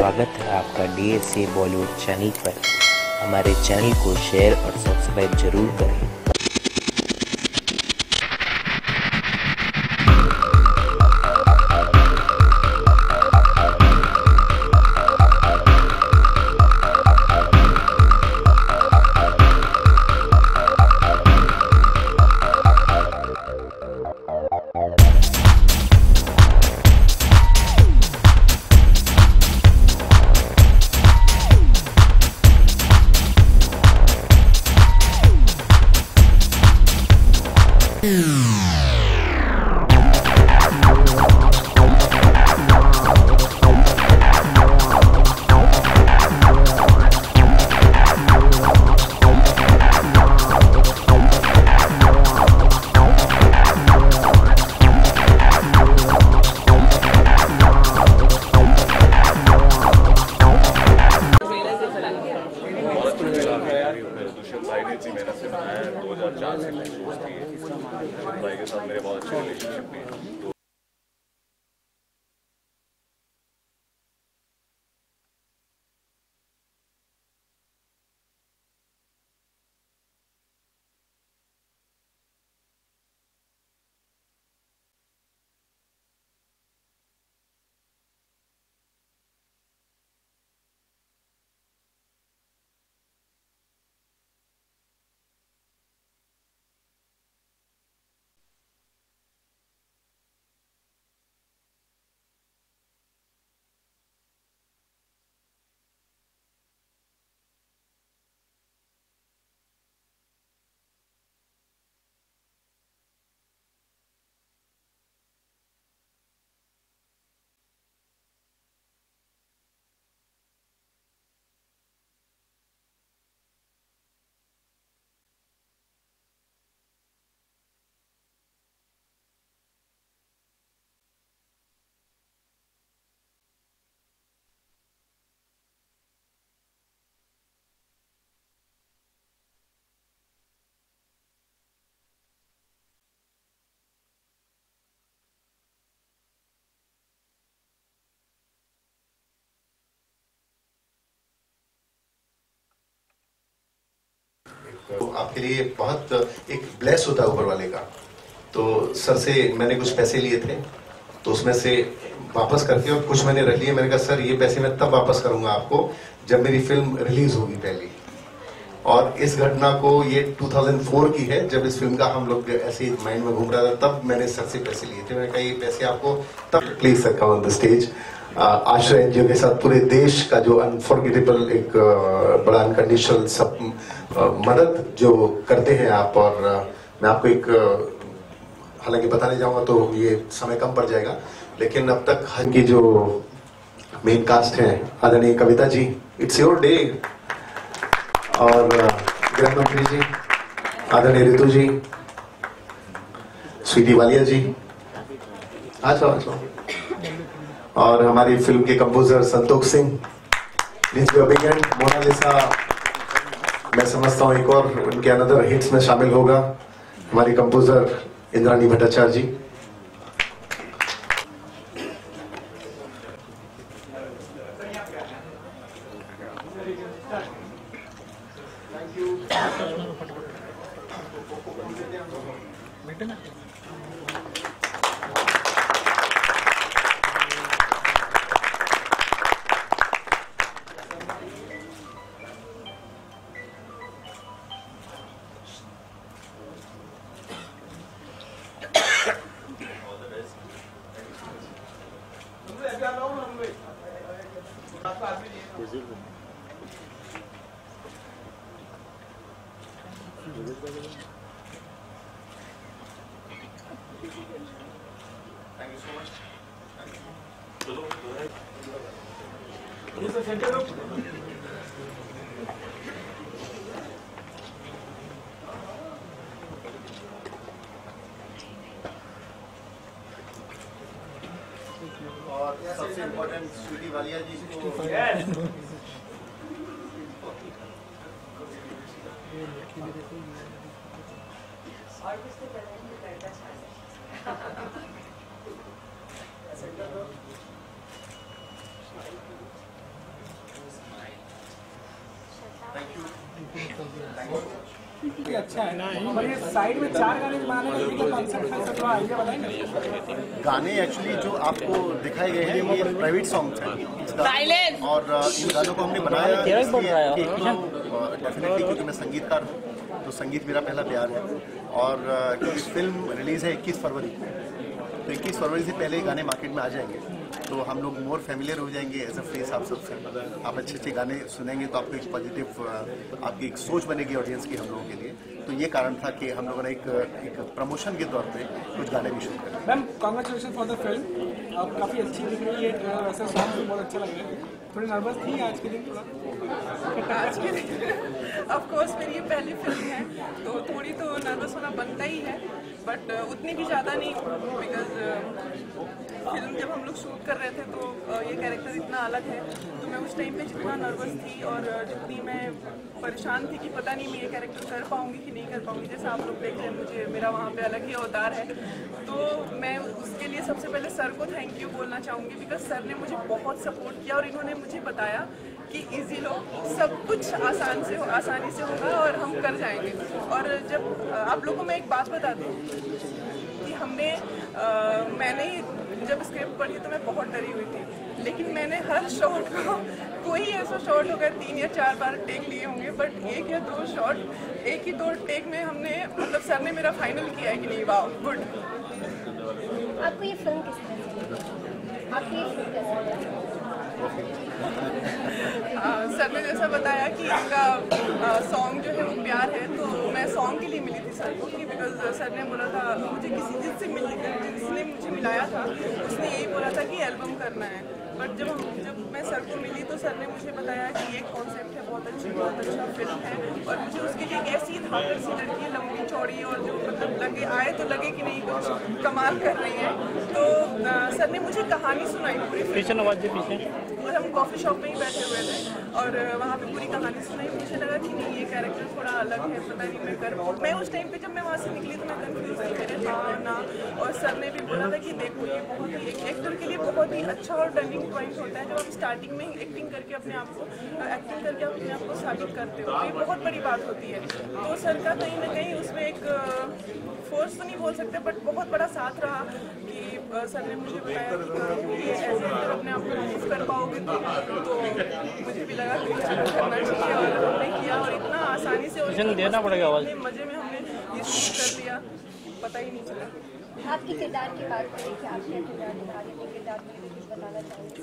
स्वागत है आपका D S A Bollywood channel पर। हमारे चैनल को शेयर और सब्सक्राइब ज़रूर करें। दुष्यंत आपके लिए बहुत, एक ब्लेस होता है ऊपर वाले का। तो सर से मैंने कुछ पैसे लिए थे तो उसमें से वापस करके और कुछ मैंने रख लिए। मैंने कहा, सर, ये पैसे मैं तब वापस करूँगा आपको, जब मेरी फ़िल्म रिलीज़ होगी पहली। और इस घटना को ये 2004 की है, जब इस फ़िल्म का हम लोग ऐसे माइंड में घूम रहा था, तब मैंने सर से पैसे लिए थे। मैंने कहा, ये पैसे आपको तब please sir come on the stage Aashray NGO के साथ पूरे देश का जो अनफॉर्गेटेबल एक बड़ा अनकंडीशनल सब मदद जो करते हैं आप और मैं आपको एक हालाँकि बताने जाऊँगा तो ये समय कम पड़ जाएगा, लेकिन अब तक हम की जो मेन कास्ट है, आदरणीय Kavita ji it's your day और गृह मंत्री जी, आदरणीय ऋतु जी, स्वीटी वालिया जी, आ जाओ आ जाओ। और हमारी फ़िल्म के कंपोजर संतोख सिंह। मोनालिसा मैं समझता हूँ एक और उनके अनदर हिट्स में शामिल होगा। हमारी कंपोजर इंद्रानी भट्टाचार्य जी। और सबसे इम्पोर्टेंट स्वीटी वालिया जी को ये अच्छा है और ये साइड में चार गाने एक्चुअली जो आपको दिखाए गए हैं ये प्राइवेट सॉन्ग्स हैं। और इन गानों को हमने बनाया डेफिनेटली क्योंकि मैं संगीतकार हूँ तो संगीत मेरा पहला प्यार है। और फ़िल्म रिलीज़ है 21 फरवरी। को तो 21 फरवरी से पहले गाने मार्केट में आ जाएँगे। तो हम लोग मोर फैमिलियर हो जाएँगे एज अ फेस आप सबसे आप अच्छे अच्छे गाने सुनेंगे तो आपको एक पॉजिटिव आपकी एक सोच बनेगी ऑडियंस की हम लोगों के लिए। तो ये कारण था कि हम लोगों ने एक एक प्रमोशन के तौर पे कुछ गाने भी शूट करें। Ma'am congratulation for the film आप काफ़ी अच्छी दिख रही है ट्रेलर वैसे सॉन्ग भी बहुत अच्छा लग रहा है। थोड़ी नर्वस थी आज के दिन? थोड़ा आज के दिन? ऑफ़ कोर्स मेरी ये पहली फ़िल्म है तो थोड़ी तो नर्वस होना बनता ही है। बट उतनी भी ज़्यादा नहीं बिकॉज़ फ़िल्म जब हम लोग शूट कर रहे थे तो ये कैरेक्टर इतना अलग है। तो मैं उस टाइम पे जितना नर्वस थी और जितनी मैं परेशान थी कि पता नहीं मैं ये कैरेक्टर कर पाऊँगी कि नहीं कर पाऊँगी। जैसे आप लोग देख रहे हैं, मुझे, मेरा वहाँ पे अलग ही अवतार है। तो मैं उसके लिए सबसे पहले सर को थैंक यू बोलना चाहूँगी बिकॉज़ सर ने मुझे बहुत सपोर्ट किया और इन्होंने मुझे बताया कि इजी लो। सब कुछ आसान से हो आसानी से होगा और हम कर जाएँगे। और जब आप लोगों को मैं एक बात बता दूँ कि हमने अ, मैंने जब स्क्रिप्ट पढ़ी तो मैं बहुत डरी हुई थी। लेकिन मैंने हर शॉट को कोई ऐसा शॉट होगा तीन या चार बार टेक लिए होंगे बट एक या दो शॉट एक ही दो टेक में हमने मतलब सर ने मेरा फाइनल किया है कि नहीं वाह गुड आपको ये फ़िल्म किस तरह से? सर ने जैसा बताया कि इनका सॉन्ग जो है वो प्यार है तो मैं सॉन्ग के लिए मिली थी सर को, कि बिकॉज़ सर ने बोला था, मुझे किसी जिससे मिल, जिसने मुझे मिलाया था, उसने यही बोला था कि एल्बम करना है। बट जब हम जब मैं सर को मिली तो सर ने मुझे बताया कि ये कॉन्सेप्ट है बहुत अच्छी बहुत अच्छा फ़िल्म है। और मुझे उसके लिए एक ऐसी धाकड़ सी लड़की लंबी चौड़ी और जो मतलब लगे आए तो लगे कि नहीं कुछ कमाल कर रही है। तो अ, सर ने मुझे कहानी सुनाई पूरी पीछे नवाज़ पीछे। और हम कॉफ़ी शॉप में ही बैठे हुए थे। और वहाँ पे पूरी कहानी सुनाई। मुझे लगा कि नहीं ये कैरेक्टर थोड़ा अलग है पता नहीं मैं कर मैं उस टाइम पे जब मैं वहाँ से निकली तो मैं कंफ्यूज थी मेरे हाँ ना। और सर ने भी बोला था कि देखो ये बहुत ही एक एक्टर के लिए बहुत ही अच्छा और टर्निंग पॉइंट होता है जब आप स्टार्टिंग में एक्टिंग करके अपने आप को एक्टिंग करके अपने आप को साबित करते हो ये बहुत बड़ी बात होती है। तो सर का कहीं ना कहीं उसमें एक फोर्स तो नहीं बोल सकते बट बहुत बड़ा साथ रहा कि सर ने मुझे बताया कि ये एज एक्टर अपने आप को प्रूव कर पाओगे तो तो मुझे भी लगा कि करना चाहिए और हमने किया और इतना आसानी से और देना पड़ेगा मज़े में हमने ये कर दिया। पता ही नहीं चला। आपके किरदार की बात करें कि आप किरदार निभा रहे थे किरदार में कुछ बताना चाहेंगे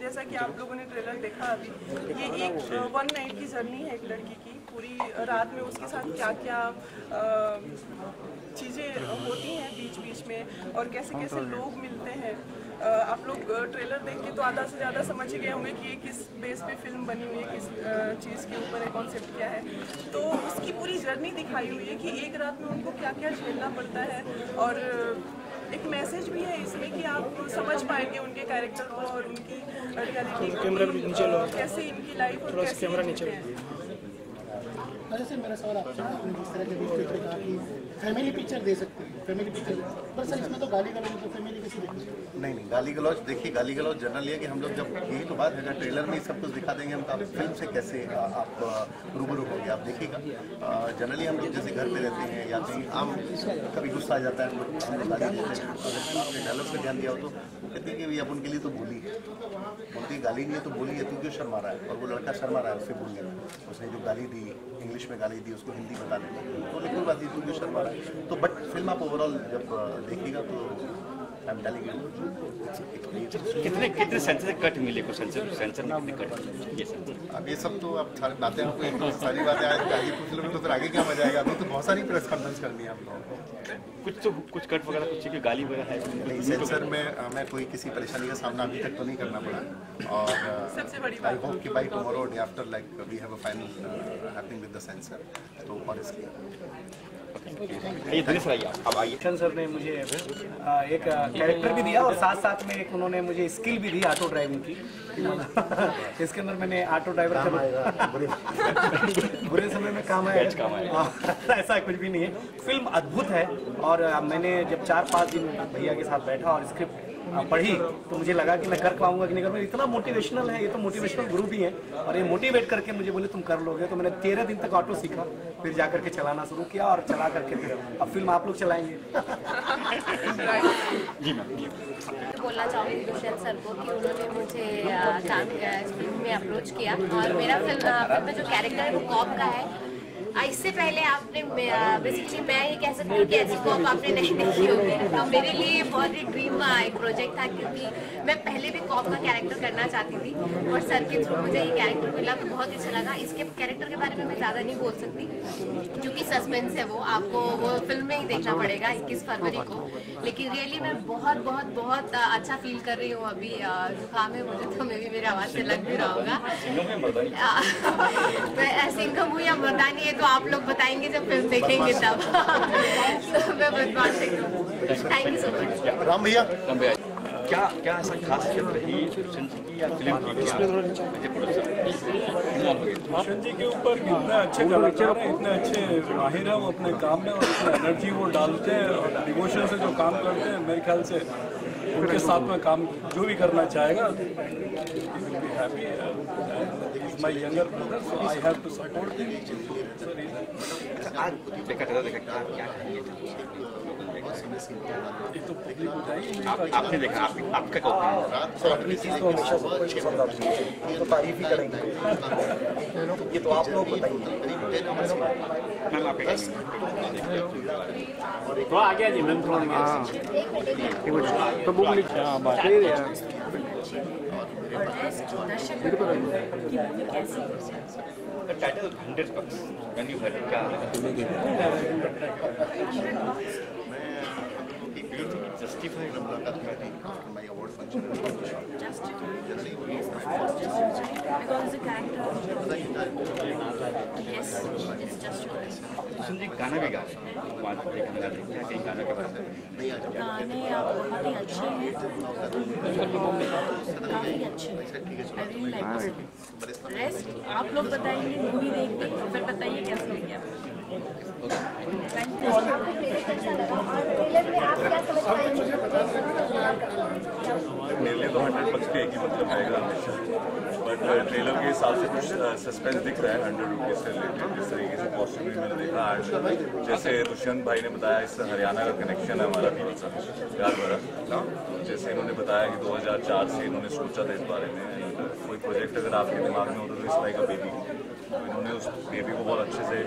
जैसा कि आप लोगों ने ट्रेलर देखा अभी ये एक वन नाइट की जर्नी है एक लड़की की पूरी रात में उसके साथ क्या क्या चीज़ें होती हैं बीच बीच में और कैसे कैसे लोग मिलते हैं। आप लोग ट्रेलर देख के तो आधा से ज़्यादा समझ ही गए होंगे कि ये किस बेस पे फ़िल्म बनी हुई है किस चीज़ के ऊपर है कॉन्सेप्ट क्या है। तो उसकी पूरी जर्नी दिखाई हुई है कि एक रात में उनको क्या क्या झेलना पड़ता है और एक मैसेज भी है इसमें कि आप समझ पाएँगे उनके कैरेक्टर को और उनकी रियलिटी को कैसे इनकी लाइफ और कैसे कैमरा नीचे जैसे मेरा सवाल आपसे जिस तरह के फैमिली पिक्चर दे सकते हैं पर तो तो नहीं नहीं, गाली गलौज, देखिए, गाली गलौज जनरल है कि हम लोग जब यही तो बात है अगर ट्रेलर में सब कुछ दिखा देंगे, हम तो आप फ़िल्म से कैसे आप रूबरू होंगे? आप देखिएगा। जनरली हम लोग जैसे घर में रहते हैं या कहीं आम, कभी गुस्सा आ जाता है, हम लोग गाली देते हैं। अगर आपने डायलॉग पे ध्यान दिया हो तो कहते हैं कि अब उनके लिए तो बोली है। है गाली नहीं है तो बोली है, तू क्यों शर्मा रहा है? और वो लड़का शर्मा रहा है उससे बोलने में उसने जो गाली दी, इंग्लिश में गाली दी, उसको हिंदी बता देने तो लेकिन बात तू क्यों शर्मा रहा है? तो बट फ़िल्म आप ओवरऑल जब देखेगा तो कितने कितने सेंसर कट मिले? को सेंसर सेंसर में कितने कट ये सेंसर अब ये सब तो अब सारी बातें आपको एक तो सारी बातें आज आगे पूछ लोगे तो फिर आगे क्या मज़ा आएगा? अभी तो बहुत सारी प्रेस कॉन्फ्रेंस करनी है हम लोगों को। कुछ तो कुछ कट वगैरह कुछ चीज़ की गाली वगैरह है? नहीं सेंसर में मैं कोई किसी परेशानी का सामना अभी तक तो नहीं करना पड़ा। और आई होप कि by tomorrow day after like we have a final happening with the censor तो और इसलिए। ये दिनेश भाई अब आइए। सर ने मुझे एक कैरेक्टर भी दिया और साथ साथ में एक उन्होंने मुझे स्किल भी दी ऑटो ड्राइविंग की। इसके अंदर मैंने ऑटो ड्राइवर का बुरे समय में काम आया। काम आया। हाँ, ऐसा कुछ भी नहीं है। फ़िल्म अद्भुत है और मैंने जब चार पाँच दिन भैया के साथ बैठा और स्क्रिप्ट पढ़ी तो मुझे लगा कि मैं कर पाऊँगा कि नहीं कर पाऊँगा इतना मोटिवेशनल है ये तो मोटिवेशनल ग्रुप ही है। और ये मोटिवेट करके मुझे बोले तुम कर लोगे। तो मैंने तेरह दिन तक ऑटो सीखा। फिर जा करके चलाना शुरू किया और चला करके फिर अब फ़िल्म आप लोग चलाएँगे। बोलना चाहूँगी दुष्यंत सर को कि उन्होंने मुझे काम फ़िल्म में अप्रोच किया। और मेरा फ़िल्म फ़िल्म में जो कैरेक्टर है वो कॉप का है। इससे पहले आपने बेसिकली मैं ये कह सकती हूँ कि ऐसी कॉप आपने नहीं देखी होगी। तो मेरे लिए बहुत ही ड्रीम एक प्रोजेक्ट था क्योंकि मैं पहले भी कॉप का कैरेक्टर करना चाहती थी और सर के थ्रू मुझे ये कैरेक्टर मिला तो बहुत अच्छा लगा। इसके कैरेक्टर के बारे में मैं ज़्यादा नहीं बोल सकती, क्योंकि सस्पेंस है वो। आपको वो फ़िल्म में ही देखना पड़ेगा 21 फरवरी को। लेकिन रियली मैं बहुत बहुत बहुत अच्छा फील कर रही हूँ अभी। जुकाम है मुझे तो मे भी मेरी आवाज़ से लग भी रहा होगा। मैं सिंघम हूँ या मर्दानी है तो आप लोग बताएँगे जब फ़िल्म देखेंगे तब। तो मैं बदमाश हूँ। Thank you so much Ram भैया। क्या क्या ऐसा खासियत रही जी की या फ़िल्म? की क्या जी के ऊपर कितने अच्छे कलाकार हैं, इतने अच्छे माहिर हैं, वो अपने काम में और एनर्जी वो डालते हैं और डिवोशन से जो काम करते हैं, मेरे ख्याल से उनके साथ में काम जो भी करना चाहेगा happy younger brother so I have to support आज देखा था देखा क्या क्या कहेंगे ये तो पब्लिक आप आपने देखा आप, आपका क्या ओपिनियन अपनी चीज़ तो हमेशा सबको पसंद आती है। तो तारीफ़ ही करेंगे। ये तो आप लोग बताइए। मैम क्या आ गया जी मैम थोड़ा तो हाँ। बात The title Hundred Bucks. When you heard it, क्या it's just correct. सुन जी गाना भी गा रहे हैं। गाना हैं कहीं गाना के बारे में गाने बहुत ही अच्छे हैं। काफ़ी अच्छे हैं। रेस्ट आप लोग बताएँगे मूवी देख के फिर बताइए कैसे लगी आप मेरे तो हंड्रेड बक्स के एक ही मतलब रहेगा हमेशा। बट ट्रेलर के हिसाब से कुछ सस्पेंस दिख रहा है हंड्रेड रुपीज़ से रिलेटेड जिस तरीके से कॉस्ट्यूम मैंने देखा एंड जैसे दुष्यंत भाई ने बताया इससे हरियाणा का कनेक्शन है हमारा थोड़ा सा प्यार भरा। जैसे इन्होंने बताया कि 2004 से इन्होंने सोचा था इस बारे में। कोई प्रोजेक्ट अगर आपके दिमाग में हो तो इस लाइक बेबी तो इन्होंने उस बेबी को बहुत अच्छे से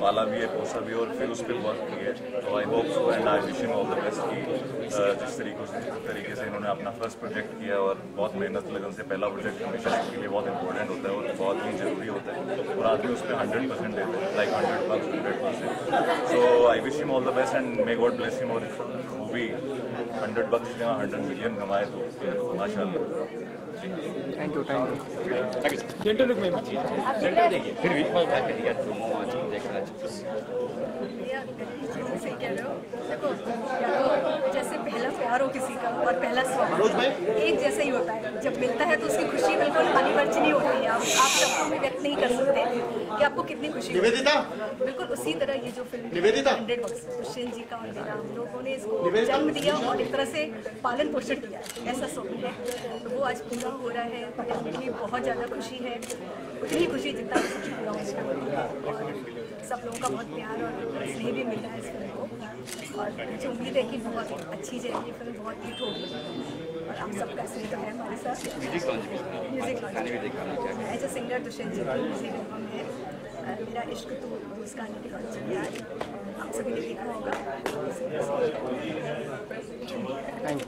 पाला भी है, पोसा भी और फिर उस पर वर्क किया है। तो I hope so and I wish all the best की जिस तरीके से तरीके से इन्होंने अपना फ़र्स्ट प्रोजेक्ट किया और बहुत मेहनत लगन से पहला प्रोजेक्ट हमेशा के लिए बहुत इंपॉर्टेंट होता है और बहुत ही ज़रूरी होता है। और आदमी उस पर हंड्रेड परसेंट देते हैं like hundred percent hundred percent so I wish him all the best and may God bless him और मूवी हंड्रेड बक्स या हंड्रेड मिलियन कमाए तो माशा थैंक यू थैंक यू फिर भी क्या कहिएगा तुम देखना सही कह रहे हो। देखो जैसे पहला प्यार हो किसी का और पहला स्वाद एक जैसा ही होता है। जब मिलता है तो उसकी खुशी बिल्कुल अनिवर्चनीय होती है आप शब्दों में व्यक्त नहीं कर सकते। कि आपको कितनी खुशी निवेदिता? बिल्कुल उसी तरह ये जो फ़िल्म निवेदिता। हंड्रेड जी का और मेरा हम लोगों ने इसको जन्म दिया और एक तरह से पालन पोषण किया। ऐसा स्वप्न है। तो वो आज पूरा हो रहा है। तो मुझे बहुत ज़्यादा खुशी है। उतनी खुशी जितना सब लोगों का बहुत प्यार और स्नेह भी मिल रहा है इस फ़िल्म को। और मुझे उम्मीद है कि बहुत अच्छी जाएगी फ़िल्म बहुत हिट होगी। आप सबका तो है हमारे साथ music music as a singer Dushyant ji की म्यूज़िक एल्बम है मेरा इश्क तो उस गाने के है आप सभी ने देखा होगा। Thank you